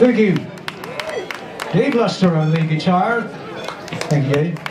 Thank you. Dave Luster on the guitar. Thank you, Dave.